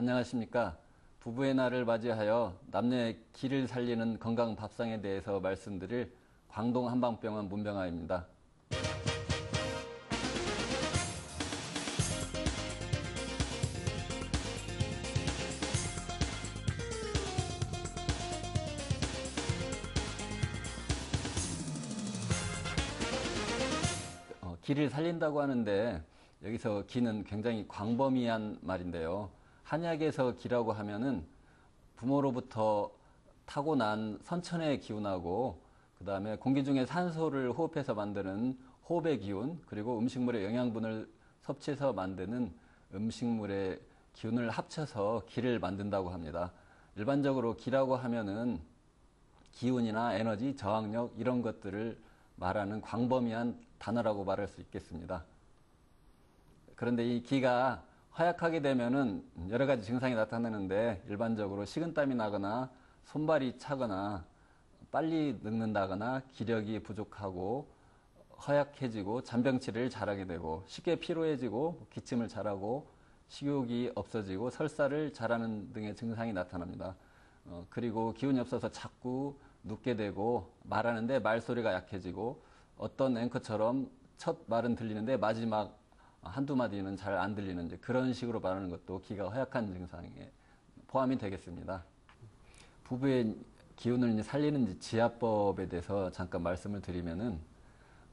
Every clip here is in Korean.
안녕하십니까. 부부의 날을 맞이하여 남녀의 기를 살리는 건강 밥상에 대해서 말씀드릴 광동 한방병원 문병아입니다. 어, 기를 살린다고 하는데 여기서 기는 굉장히 광범위한 말인데요. 한약에서 기라고 하면은 부모로부터 타고난 선천의 기운하고 그 다음에 공기 중에 산소를 호흡해서 만드는 호흡의 기운 그리고 음식물의 영양분을 섭취해서 만드는 음식물의 기운을 합쳐서 기를 만든다고 합니다. 일반적으로 기라고 하면은 기운이나 에너지, 저항력 이런 것들을 말하는 광범위한 단어라고 말할 수 있겠습니다. 그런데 이 기가 허약하게 되면은 여러 가지 증상이 나타나는데 일반적으로 식은땀이 나거나 손발이 차거나 빨리 늙는다거나 기력이 부족하고 허약해지고 잔병치레를 잘하게 되고 쉽게 피로해지고 기침을 잘하고 식욕이 없어지고 설사를 잘하는 등의 증상이 나타납니다. 어, 그리고 기운이 없어서 자꾸 눕게 되고 말하는데 말소리가 약해지고 어떤 앵커처럼 첫 말은 들리는데 마지막 한두 마디는 잘 안 들리는 그런 식으로 말하는 것도 기가 허약한 증상에 포함이 되겠습니다. 부부의 기운을 살리는 지압법에 대해서 잠깐 말씀을 드리면은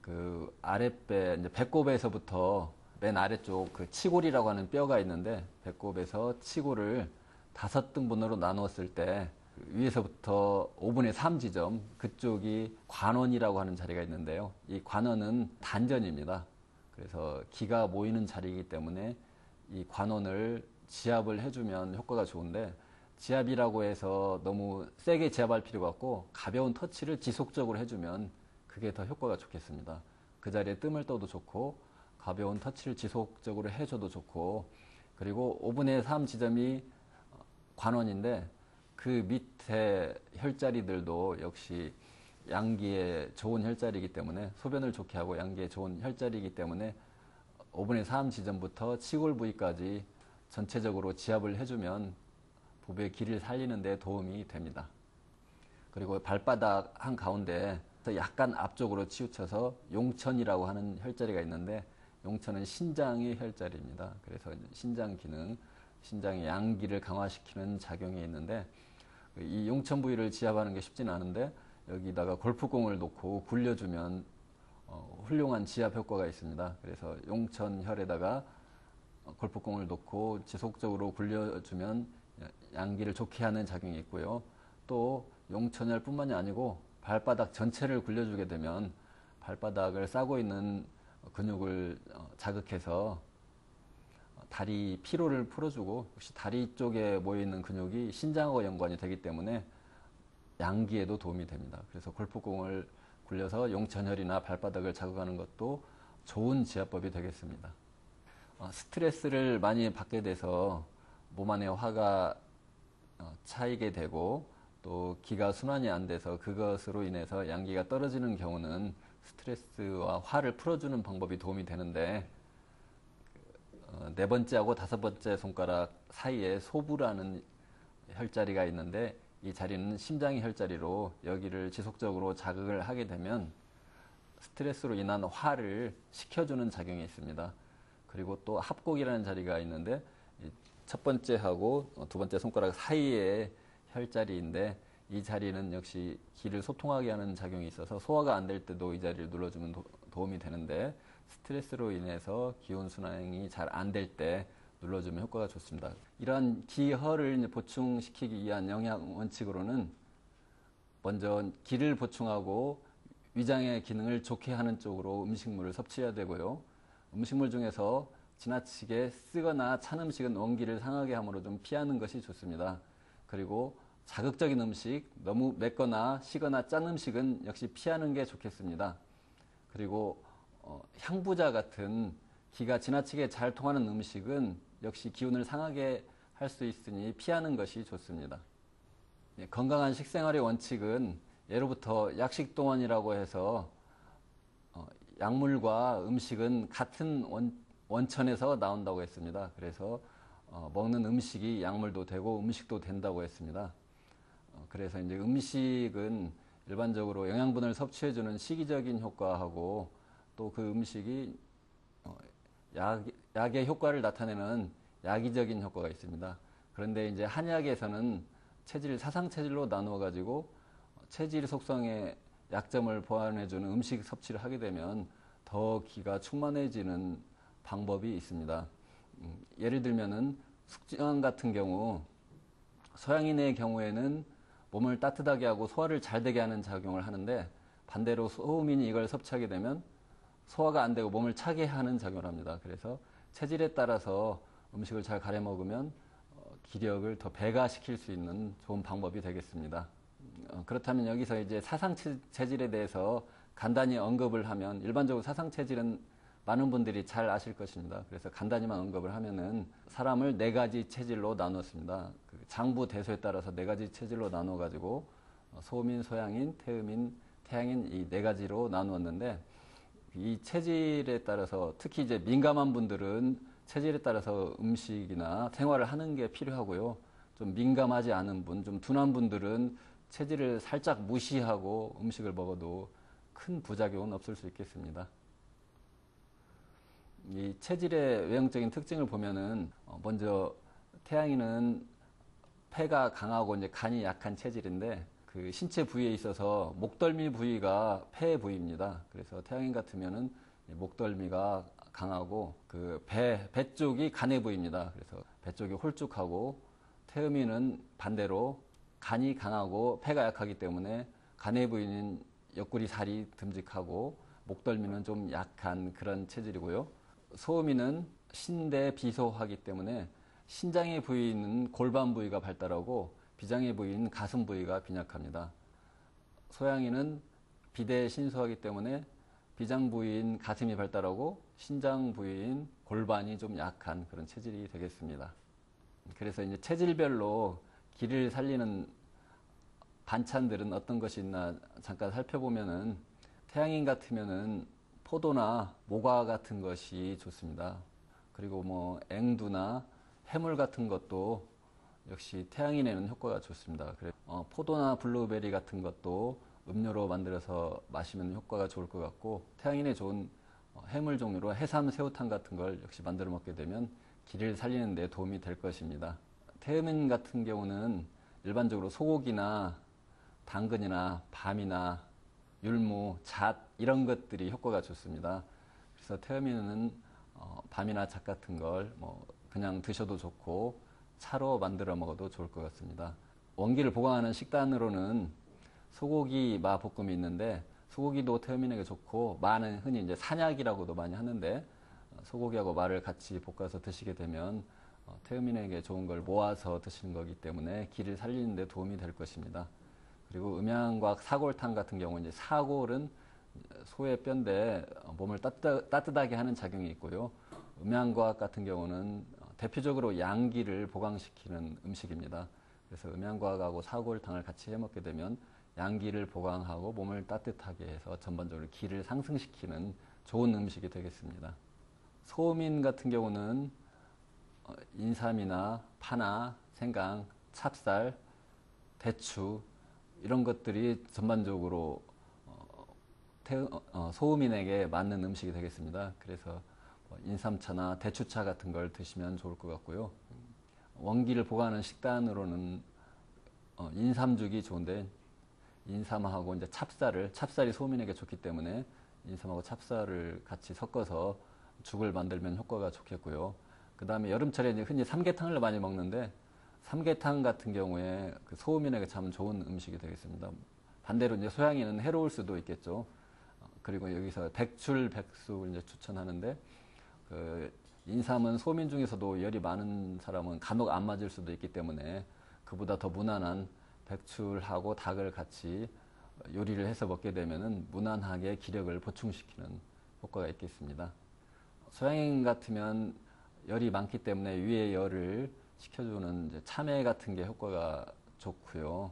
그 아랫배 이제 배꼽에서부터 맨 아래쪽 그 치골이라고 하는 뼈가 있는데 배꼽에서 치골을 다섯 등분으로 나누었을 때 위에서부터 5분의 3 지점 그쪽이 관원이라고 하는 자리가 있는데요. 이 관원은 단전입니다. 그래서 기가 모이는 자리이기 때문에 이 관원을 지압을 해주면 효과가 좋은데 지압이라고 해서 너무 세게 지압할 필요가 없고 가벼운 터치를 지속적으로 해주면 그게 더 효과가 좋겠습니다. 그 자리에 뜸을 떠도 좋고 가벼운 터치를 지속적으로 해줘도 좋고 그리고 5분의 3 지점이 관원인데 그 밑에 혈자리들도 역시 양기에 좋은 혈자리이기 때문에 소변을 좋게 하고 양기에 좋은 혈자리이기 때문에 5분의 3 지점부터 치골 부위까지 전체적으로 지압을 해주면 부부의 길을 살리는 데 도움이 됩니다. 그리고 발바닥 한 가운데 약간 앞쪽으로 치우쳐서 용천이라고 하는 혈자리가 있는데 용천은 신장의 혈자리입니다. 그래서 신장 기능, 신장의 양기를 강화시키는 작용이 있는데 이 용천 부위를 지압하는 게 쉽지는 않은데 여기다가 골프공을 놓고 굴려주면 어, 훌륭한 지압 효과가 있습니다. 그래서 용천혈에다가 골프공을 놓고 지속적으로 굴려주면 양기를 좋게 하는 작용이 있고요. 또 용천혈뿐만이 아니고 발바닥 전체를 굴려주게 되면 발바닥을 싸고 있는 근육을 어, 자극해서 다리 피로를 풀어주고 역시 다리 쪽에 모여 있는 근육이 신장하고 연관이 되기 때문에 양기에도 도움이 됩니다. 그래서 골프공을 굴려서 용천혈이나 발바닥을 자극하는 것도 좋은 지압법이 되겠습니다. 어, 스트레스를 많이 받게 돼서 몸 안에 화가 어, 차이게 되고 또 기가 순환이 안 돼서 그것으로 인해서 양기가 떨어지는 경우는 스트레스와 화를 풀어주는 방법이 도움이 되는데 어, 네 번째하고 다섯 번째 손가락 사이에 소부라는 혈자리가 있는데 이 자리는 심장의 혈자리로 여기를 지속적으로 자극을 하게 되면 스트레스로 인한 화를 식혀주는 작용이 있습니다. 그리고 또 합곡이라는 자리가 있는데 첫 번째하고 두 번째 손가락 사이에 혈 자리인데 이 자리는 역시 기를 소통하게 하는 작용이 있어서 소화가 안 될 때도 이 자리를 눌러주면 도, 움이 되는데 스트레스로 인해서 기운 순환이 잘 안 될 때 눌러주면 효과가 좋습니다. 이러한 기혈을 보충시키기 위한 영양 원칙으로는 먼저 기를 보충하고 위장의 기능을 좋게 하는 쪽으로 음식물을 섭취해야 되고요. 음식물 중에서 지나치게 쓰거나 찬 음식은 원기를 상하게 함으로 좀 피하는 것이 좋습니다. 그리고 자극적인 음식, 너무 맵거나 시거나 짠 음식은 역시 피하는 게 좋겠습니다. 그리고 어, 향부자 같은 기가 지나치게 잘 통하는 음식은 역시 기운을 상하게 할 수 있으니 피하는 것이 좋습니다. 예, 건강한 식생활의 원칙은 예로부터 약식동원이라고 해서 어, 약물과 음식은 같은 원, 원천에서 나온다고 했습니다. 그래서 어, 먹는 음식이 약물도 되고 음식도 된다고 했습니다. 어, 그래서 이제 음식은 일반적으로 영양분을 섭취해주는 시기적인 효과하고 또 그 음식이 어, 약, 약의 효과를 나타내는 약이적인 효과가 있습니다. 그런데 이제 한약에서는 체질 사상 체질로 나누어 가지고 체질 속성의 약점을 보완해주는 음식 섭취를 하게 되면 더 기가 충만해지는 방법이 있습니다. 음, 예를 들면은 숙지황 같은 경우 서양인의 경우에는 몸을 따뜻하게 하고 소화를 잘 되게 하는 작용을 하는데 반대로 소음인이 이걸 섭취하게 되면 소화가 안 되고 몸을 차게 하는 작용을 합니다. 그래서 체질에 따라서 음식을 잘 가려 먹으면 어, 기력을 더 배가시킬 수 있는 좋은 방법이 되겠습니다. 어, 그렇다면 여기서 이제 사상 체질에 대해서 간단히 언급을 하면 일반적으로 사상 체질은 많은 분들이 잘 아실 것입니다. 그래서 간단히만 언급을 하면은 사람을 네 가지 체질로 나눴습니다. 그 장부 대소에 따라서 네 가지 체질로 나눠 가지고 어, 소민, 소양인, 태음인, 태양인 이 네 가지로 나누었는데 이 체질에 따라서 특히 이제 민감한 분들은 체질에 따라서 음식이나 생활을 하는 게 필요하고요. 좀 민감하지 않은 분, 좀 둔한 분들은 체질을 살짝 무시하고 음식을 먹어도 큰 부작용은 없을 수 있겠습니다. 이 체질의 외형적인 특징을 보면은 어, 먼저 태양이는 폐가 강하고 이제 간이 약한 체질인데 그 신체 부위에 있어서 목덜미 부위가 폐 부위입니다. 그래서 태양인 같으면은 목덜미가 강하고 그 배, 배 쪽이 간의 부위입니다. 그래서 배 쪽이 홀쭉하고 태음이는 반대로 간이 강하고 폐가 약하기 때문에 간의 부위는 옆구리 살이 듬직하고 목덜미는 좀 약한 그런 체질이고요. 소음이는 신대 비소하기 때문에 신장의 부위는 골반 부위가 발달하고 비장의 부위는 가슴 부위가 빈약합니다. 소양이는 비대 신소하기 때문에 비장 부위인 가슴이 발달하고 신장 부위인 골반이 좀 약한 그런 체질이 되겠습니다. 그래서 이제 체질별로 기를 살리는 반찬들은 어떤 것이 있나 잠깐 살펴보면은 태양인 같으면은 포도나 모과 같은 것이 좋습니다. 그리고 뭐 앵두나 해물 같은 것도 역시 태양인에는 효과가 좋습니다. 그래 어, 포도나 블루베리 같은 것도 음료로 만들어서 마시면 효과가 좋을 것 같고 태양인에 좋은 어, 해물 종류로 해삼 새우탕 같은 걸 역시 만들어 먹게 되면 기를 살리는 데 도움이 될 것입니다. 태음인 같은 경우는 일반적으로 소고기나 당근이나 밤이나 율무, 잣 이런 것들이 효과가 좋습니다. 그래서 태음인은 어, 밤이나 잣 같은 걸 뭐 그냥 드셔도 좋고 차로 만들어 먹어도 좋을 것 같습니다. 원기를 보강하는 식단으로는 소고기 마 볶음이 있는데 소고기도 태음인에게 좋고 마는 흔히 이제 산약이라고도 많이 하는데 어, 소고기하고 마를 같이 볶아서 드시게 되면 어, 태음인에게 좋은 걸 모아서 드시는 거기 때문에 기를 살리는 데 도움이 될 것입니다. 그리고 음양과학 사골탕 같은 경우 이제 사골은 소의 뼈인데 몸을 따뜻하, 게 하는 작용이 있고요. 음양과학 같은 경우는 대표적으로 양기를 보강시키는 음식입니다. 그래서 음양과학하고 사골탕을 같이 해 먹게 되면 양기를 보강하고 몸을 따뜻하게 해서 전반적으로 기를 상승시키는 좋은 음식이 되겠습니다. 소민 같은 경우는 어, 인삼이나 파나 생강, 찹쌀, 대추 이런 것들이 전반적으로 어, 어, 소음인에게 맞는 음식이 되겠습니다. 그래서 뭐 인삼차나 대추차 같은 걸 드시면 좋을 것 같고요. 원기를 보관하는 식단으로는 어, 인삼죽이 좋은데 인삼하고 이제 찹쌀을 찹쌀이 소음인에게 좋기 때문에 인삼하고 찹쌀을 같이 섞어서 죽을 만들면 효과가 좋겠고요. 그 다음에 여름철에 이제 흔히 삼계탕을 많이 먹는데 삼계탕 같은 경우에 그 소음인에게 참 좋은 음식이 되겠습니다. 반대로 이제 소양이는 해로울 수도 있겠죠. 어, 그리고 여기서 백출 백숙을 이제 추천하는데 그 인삼은 소민 중에서도 열이 많은 사람은 간혹 안 맞을 수도 있기 때문에 그보다 더 무난한 백출하고 닭을 같이 요리를 해서 먹게 되면은 무난하게 기력을 보충시키는 효과가 있겠습니다. 소양인 같으면 열이 많기 때문에 위의 열을 식혀주는 참외 같은 게 효과가 좋고요.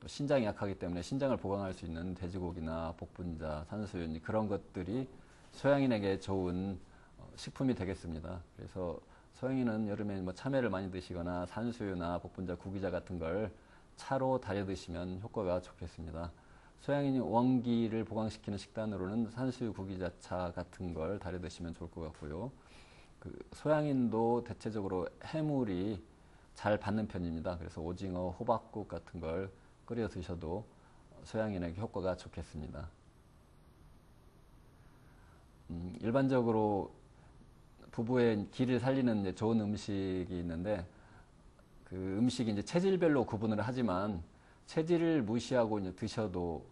또 신장이 약하기 때문에 신장을 보강할 수 있는 돼지고기나 복분자, 산수유니 그런 것들이 소양인에게 좋은 어, 식품이 되겠습니다. 그래서 소양이는 여름에 뭐 참외를 많이 드시거나 산수유나 복분자, 구기자 같은 걸 차로 달여 드시면 효과가 좋겠습니다. 소양인이 원기를 보강시키는 식단으로는 산수유 구기자차 같은 걸 달여 드시면 좋을 것 같고요. 그 소양인도 대체적으로 해물이 잘 받는 편입니다. 그래서 오징어, 호박국 같은 걸 끓여 드셔도 소양인에게 효과가 좋겠습니다. 음, 일반적으로 부부의 기를 살리는 좋은 음식이 있는데 그 음식이 이제 체질별로 구분을 하지만 체질을 무시하고 이제 드셔도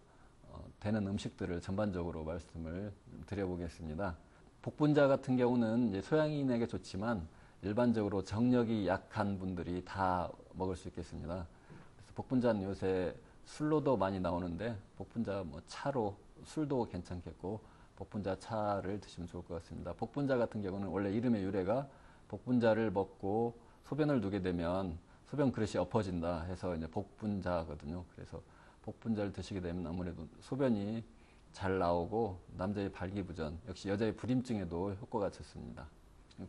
어, 되는 음식들을 전반적으로 말씀을 드려보겠습니다. 복분자 같은 경우는 소양인에게 좋지만 일반적으로 정력이 약한 분들이 다 먹을 수 있겠습니다. 그래서 복분자는 요새 술로도 많이 나오는데 복분자 뭐 차로 술도 괜찮겠고 복분자 차를 드시면 좋을 것 같습니다. 복분자 같은 경우는 원래 이름의 유래가 복분자를 먹고 소변을 두게 되면 소변 그릇이 엎어진다 해서 이제 복분자거든요. 그래서 복분자를 드시게 되면 아무래도 소변이 잘 나오고 남자의 발기부전, 역시 여자의 불임증에도 효과가 좋습니다.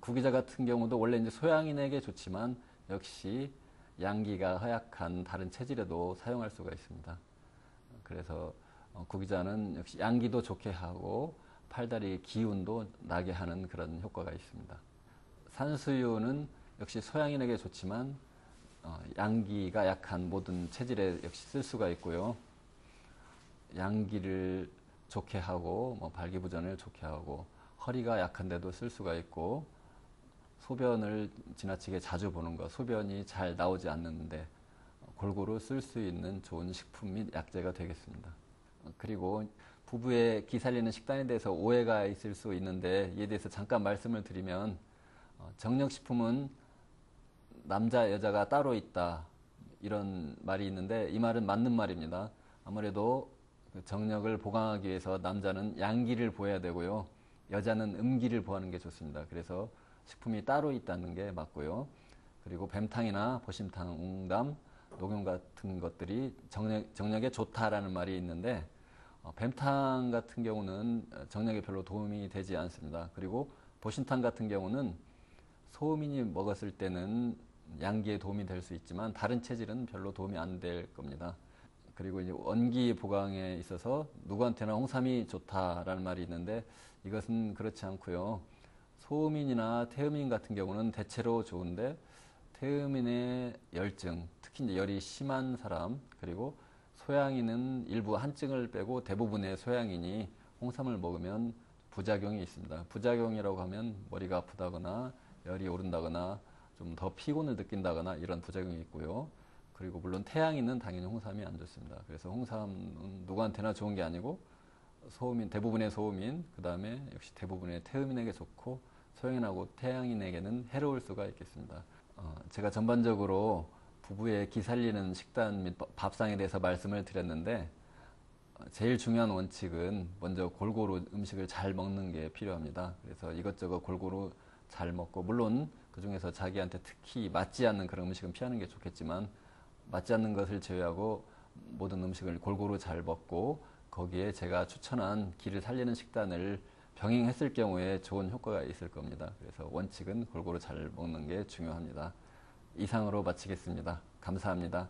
구기자 같은 경우도 원래 이제 소양인에게 좋지만 역시 양기가 허약한 다른 체질에도 사용할 수가 있습니다. 그래서 어, 구기자는 역시 양기도 좋게 하고 팔다리 기운도 나게 하는 그런 효과가 있습니다. 산수유는 역시 소양인에게 좋지만 어, 양기가 약한 모든 체질에 역시 쓸 수가 있고요. 양기를 좋게 하고 뭐 발기부전을 좋게 하고 허리가 약한데도 쓸 수가 있고 소변을 지나치게 자주 보는 것, 소변이 잘 나오지 않는데 골고루 쓸 수 있는 좋은 식품 및 약재가 되겠습니다. 그리고 부부의 기살리는 식단에 대해서 오해가 있을 수 있는데 이에 대해서 잠깐 말씀을 드리면 어, 정력식품은 남자 여자가 따로 있다 이런 말이 있는데 이 말은 맞는 말입니다. 아무래도 그 정력을 보강하기 위해서 남자는 양기를 보여야 되고요. 여자는 음기를 보하는 게 좋습니다. 그래서 식품이 따로 있다는 게 맞고요. 그리고 뱀탕이나 보심탕, 웅담, 녹용 같은 것들이 정력, 정력에 좋다라는 말이 있는데 어, 뱀탕 같은 경우는 정력에 별로 도움이 되지 않습니다. 그리고 보신탕 같은 경우는 소음인이 먹었을 때는 양기에 도움이 될 수 있지만 다른 체질은 별로 도움이 안 될 겁니다. 그리고 이제 원기 보강에 있어서 누구한테나 홍삼이 좋다라는 말이 있는데 이것은 그렇지 않고요. 소음인이나 태음인 같은 경우는 대체로 좋은데 태음인의 열증, 특히 이제 열이 심한 사람 그리고 소양인은 일부 한증을 빼고 대부분의 소양인이 홍삼을 먹으면 부작용이 있습니다. 부작용이라고 하면 머리가 아프다거나 열이 오른다거나 좀 더 피곤을 느낀다거나 이런 부작용이 있고요. 그리고 물론 태양인은 당연히 홍삼이 안 좋습니다. 그래서 홍삼은 누구한테나 좋은 게 아니고 소음인 대부분의 소음인 그 다음에 역시 대부분의 태음인에게 좋고 소양인하고 태양인에게는 해로울 수가 있겠습니다. 어, 제가 전반적으로 부부의 기살리는 식단 및 밥상에 대해서 말씀을 드렸는데 어, 제일 중요한 원칙은 먼저 골고루 음식을 잘 먹는 게 필요합니다. 그래서 이것저것 골고루 잘 먹고 물론 그 중에서 자기한테 특히 맞지 않는 그런 음식은 피하는 게 좋겠지만 맞지 않는 것을 제외하고 모든 음식을 골고루 잘 먹고 거기에 제가 추천한 기를 살리는 식단을 병행했을 경우에 좋은 효과가 있을 겁니다. 그래서 원칙은 골고루 잘 먹는 게 중요합니다. 이상으로 마치겠습니다. 감사합니다.